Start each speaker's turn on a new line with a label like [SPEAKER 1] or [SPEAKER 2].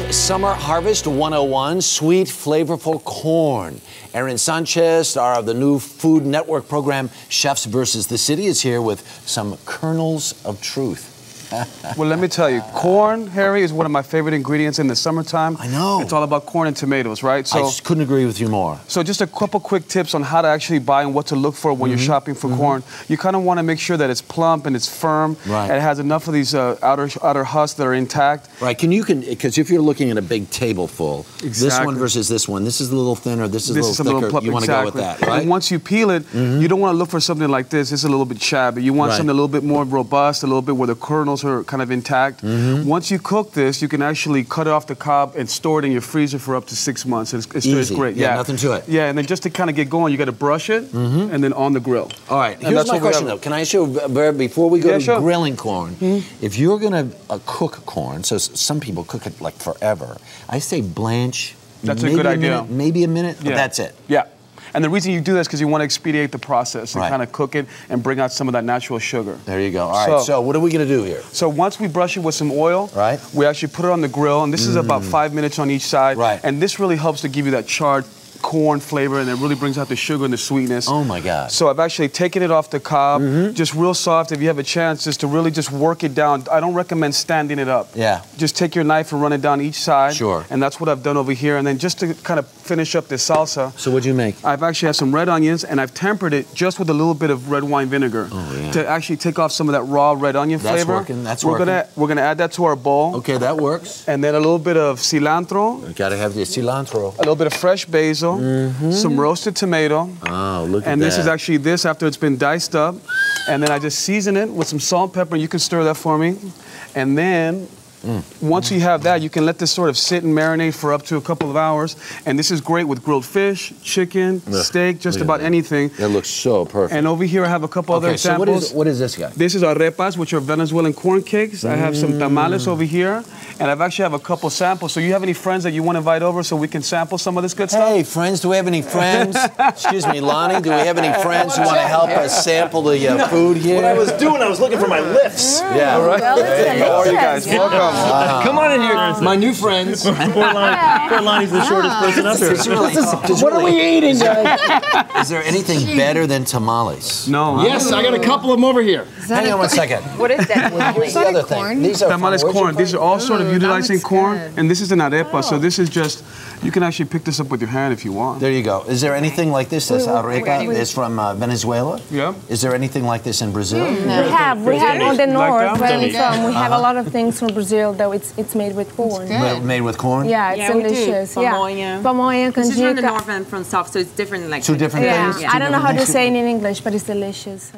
[SPEAKER 1] is Summer Harvest 101 Sweet Flavorful Corn. Aaron Sanchez, star of the new Food Network program Chefs versus the City, is here with some kernels of truth.
[SPEAKER 2] well, let me tell you, corn, Harry, is one of my favorite ingredients in the summertime.
[SPEAKER 1] I know.
[SPEAKER 2] It's all about corn and tomatoes, right?
[SPEAKER 1] So I just couldn't agree with you more.
[SPEAKER 2] So just a couple quick tips on how to actually buy and what to look for when mm -hmm. you're mm-hmm. shopping for mm -hmm. corn. You kind of want to make sure that it's plump and it's firm.
[SPEAKER 1] Right.
[SPEAKER 2] And it has enough of these uh, outer outer husks that are intact.
[SPEAKER 1] Right. Can you can because if you're looking at a big table full, exactly. this one versus this one, this is a little thinner, this is
[SPEAKER 2] this
[SPEAKER 1] a little thicker.
[SPEAKER 2] Little
[SPEAKER 1] you want to
[SPEAKER 2] exactly.
[SPEAKER 1] go with that, right?
[SPEAKER 2] And once you peel it, mm -hmm. you don't want to look for something like this. It's a little bit shabby. You want right. something a little bit more robust, a little bit where the kernels are kind of intact.
[SPEAKER 1] Mm-hmm.
[SPEAKER 2] Once you cook this, you can actually cut off the cob and store it in your freezer for up to six months. It's, it's,
[SPEAKER 1] it's
[SPEAKER 2] great.
[SPEAKER 1] Yeah, yeah, nothing to it.
[SPEAKER 2] Yeah, and then just to kind of get going, you got to brush it
[SPEAKER 1] mm-hmm.
[SPEAKER 2] and then on the grill.
[SPEAKER 1] All right. And Here's my question though. Can I ask you before we go
[SPEAKER 2] yeah,
[SPEAKER 1] to
[SPEAKER 2] sure.
[SPEAKER 1] grilling corn? Mm-hmm. If you're gonna uh, cook corn, so some people cook it like forever. I say blanch.
[SPEAKER 2] That's a good
[SPEAKER 1] a
[SPEAKER 2] idea.
[SPEAKER 1] Minute, maybe a minute, yeah. but that's it.
[SPEAKER 2] Yeah. And the reason you do this is because you want to expedite the process and
[SPEAKER 1] right.
[SPEAKER 2] kind of cook it and bring out some of that natural sugar.
[SPEAKER 1] There you go. All right. So, so what are we going to do here?
[SPEAKER 2] So once we brush it with some oil,
[SPEAKER 1] right.
[SPEAKER 2] we actually put it on the grill, and this mm. is about mm. five minutes on each side.
[SPEAKER 1] Right.
[SPEAKER 2] And this really helps to give you that charred corn flavor and it really brings out the sugar and the sweetness.
[SPEAKER 1] Oh my God.
[SPEAKER 2] So I've actually taken it off the cob,
[SPEAKER 1] mm -hmm.
[SPEAKER 2] just real soft. If you have a chance, just to really just work it down. I don't recommend standing it up.
[SPEAKER 1] Yeah.
[SPEAKER 2] Just take your knife and run it down each side.
[SPEAKER 1] Sure.
[SPEAKER 2] And that's what I've done over here. And then just to kind of finish up this salsa.
[SPEAKER 1] So what'd you make?
[SPEAKER 2] I've actually had some red onions and I've tempered it just with a little bit of red wine vinegar.
[SPEAKER 1] Oh, yeah.
[SPEAKER 2] To actually take off some of that raw red onion
[SPEAKER 1] that's
[SPEAKER 2] flavor.
[SPEAKER 1] Working. That's
[SPEAKER 2] we're
[SPEAKER 1] working.
[SPEAKER 2] Gonna, we're gonna add that to our bowl.
[SPEAKER 1] Okay, that works.
[SPEAKER 2] And then a little bit of cilantro.
[SPEAKER 1] You gotta have the cilantro.
[SPEAKER 2] A little bit of fresh basil.
[SPEAKER 1] Mm -hmm.
[SPEAKER 2] Some roasted tomato.
[SPEAKER 1] Oh, look
[SPEAKER 2] at that. and this is actually this after it's been diced up. And then I just season it with some salt, pepper. You can stir that for me. And then Mm. Once you have that, you can let this sort of sit and marinate for up to a couple of hours. And this is great with grilled fish, chicken, Ugh. steak, just about
[SPEAKER 1] that.
[SPEAKER 2] anything.
[SPEAKER 1] That looks so perfect.
[SPEAKER 2] And over here, I have a couple
[SPEAKER 1] okay,
[SPEAKER 2] other examples.
[SPEAKER 1] So what is, what is this guy?
[SPEAKER 2] This is arepas, which are Venezuelan corn cakes. Mm. I have some tamales over here. And I've actually have a couple samples. So you have any friends that you want to invite over so we can sample some of this good stuff?
[SPEAKER 1] Hey, friends, do we have any friends? Excuse me, Lonnie, do we have any friends who want to help us sample the uh, food here?
[SPEAKER 3] What I was doing, I was looking for my lifts.
[SPEAKER 1] Yeah.
[SPEAKER 2] All right. How are you guys? Welcome.
[SPEAKER 3] Uh, Come on in here. My new friends. Poor Lonnie's the shortest person up here.
[SPEAKER 1] what are we eating, guys? Is there anything better than tamales?
[SPEAKER 2] No.
[SPEAKER 3] Yes, I got a couple of them over here.
[SPEAKER 1] Hang on one second.
[SPEAKER 4] What is that?
[SPEAKER 1] Here's the other thing. These are
[SPEAKER 2] tamales corn. These are all sort of utilizing corn, and this is an arepa. So this is just you can actually pick this up with your hand if you want.
[SPEAKER 1] There you go. Is there anything like this? This arepa is from uh, Venezuela.
[SPEAKER 2] Yeah.
[SPEAKER 1] Is there anything like this in Brazil?
[SPEAKER 4] Mm. We have. We have on the north where I'm from. We have a lot of things from Brazil, though it's it's made with corn.
[SPEAKER 1] Made with corn.
[SPEAKER 4] Yeah, it's
[SPEAKER 5] yeah,
[SPEAKER 4] delicious.
[SPEAKER 5] Pamonha.
[SPEAKER 4] Yeah. Pamonha,
[SPEAKER 5] canjica. This is from the north and from south, so it's different. Like
[SPEAKER 1] two different
[SPEAKER 4] yeah.
[SPEAKER 1] things.
[SPEAKER 4] Yeah. I don't know how to say it in English, but it's delicious.